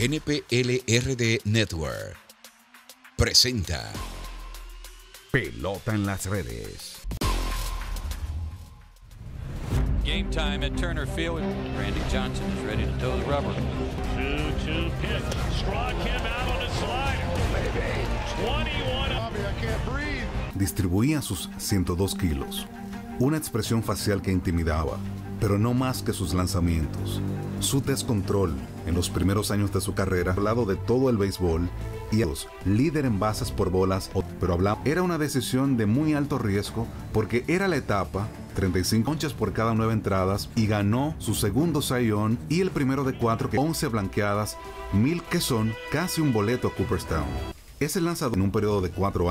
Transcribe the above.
NPLRD Network presenta Pelota en las redes. Game time at Turner Field. Randy Johnson is ready to toe the rubber. 2-2 pitch. Struck him out on a slider. 21 Distribuía sus 102 kilos. Una expresión facial que intimidaba, pero no más que sus lanzamientos. Su descontrol en los primeros años de su carrera, hablado de todo el béisbol y los líder en bases por bolas, pero hablaba, era una decisión de muy alto riesgo porque era la etapa 35 conchas por cada 9 entradas y ganó su segundo sayón y el primero de cuatro que 11 blanqueadas, mil que son casi un boleto a Cooperstown. Es el lanzador en un periodo de 4 años